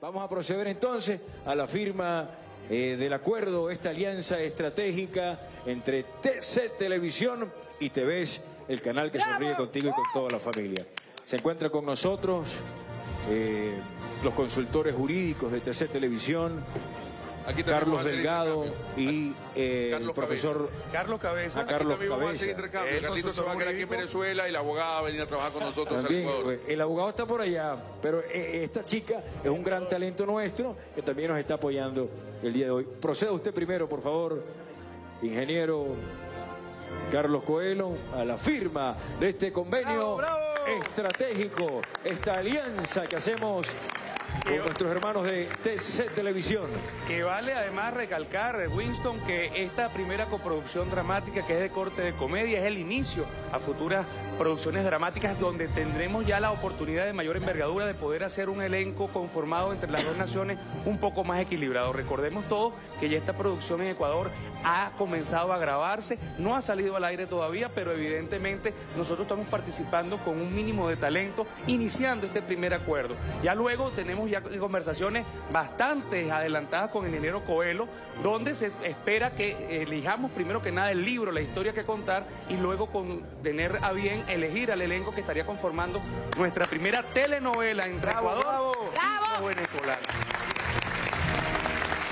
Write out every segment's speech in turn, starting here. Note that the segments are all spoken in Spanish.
Vamos a proceder entonces a la firma eh, del acuerdo, esta alianza estratégica entre TC Televisión y TVS, el canal que sonríe contigo y con toda la familia. Se encuentra con nosotros eh, los consultores jurídicos de TC Televisión, Aquí Carlos Delgado y eh, Carlos el profesor Carlos Cabeza. a Carlos a Cabeza. se va a quedar aquí en consultor Venezuela y la abogada va a venir a trabajar con nosotros al También, Ecuador. pues, el abogado está por allá, pero eh, esta chica es un gran talento nuestro que también nos está apoyando el día de hoy. Proceda usted primero, por favor, ingeniero Carlos Coelho, a la firma de este convenio Bravo, bravo. estratégico, esta alianza que hacemos con nuestros hermanos de TC Televisión. Que vale además recalcar, eh, Winston, que esta primera coproducción dramática, que es de corte de comedia, es el inicio a futuras producciones dramáticas donde tendremos ya la oportunidad de mayor envergadura de poder hacer un elenco conformado entre las dos naciones un poco más equilibrado. Recordemos todos que ya esta producción en Ecuador ha comenzado a grabarse, no ha salido al aire todavía, pero evidentemente nosotros estamos participando con un mínimo de talento, iniciando este primer acuerdo. Ya luego tenemos ya conversaciones bastante adelantadas con el ingeniero Coelho, donde se espera que elijamos primero que nada el libro, la historia que contar, y luego con tener a bien elegir al elenco que estaría conformando nuestra primera telenovela entre Ecuador y los venezolanos.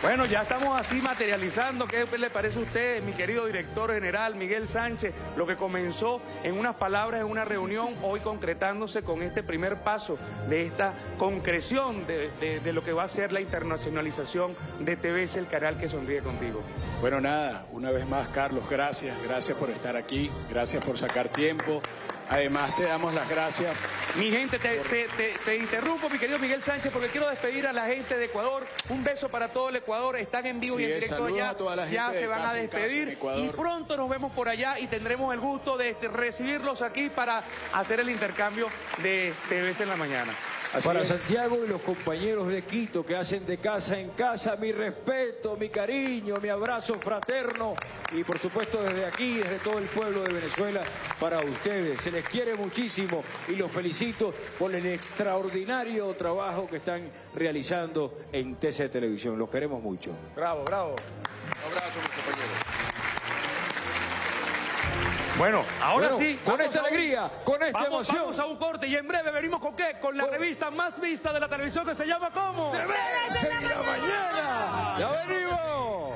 Bueno, ya estamos así materializando. ¿Qué le parece a usted, mi querido director general Miguel Sánchez? Lo que comenzó en unas palabras en una reunión, hoy concretándose con este primer paso de esta concreción de, de- lo que va a ser la internacionalización de TVS, el canal que sonríe contigo. Bueno, nada, una vez más, Carlos, gracias, gracias por estar aquí, gracias por sacar tiempo. Además, te damos las gracias. Mi gente, te, te- te- te interrumpo, mi querido Miguel Sánchez, porque quiero despedir a la gente de Ecuador. Un beso para todo el Ecuador. Están en vivo Sí, y en directo allá. a toda la ya se van a despedir y pronto nos vemos por allá y tendremos el gusto de este, recibirlos aquí para hacer el intercambio de TVS en la mañana. Así Para es. Santiago y los compañeros de Quito que hacen de casa en casa, mi respeto, mi cariño, mi abrazo fraterno y por supuesto desde aquí, desde todo el pueblo de Venezuela, para ustedes. Se les quiere muchísimo y los felicito por el extraordinario trabajo que están realizando en TC Televisión. Los queremos mucho. Bravo, bravo. Un abrazo, mis compañeros. Bueno, ahora Bueno, sí. con esta un- alegría, con esta vamos, emoción. Vamos a un corte y en breve venimos con qué? Con la Con- revista más vista de la televisión que se llama ¿cómo? ¡Se ve en la mañana! ¡Ya venimos!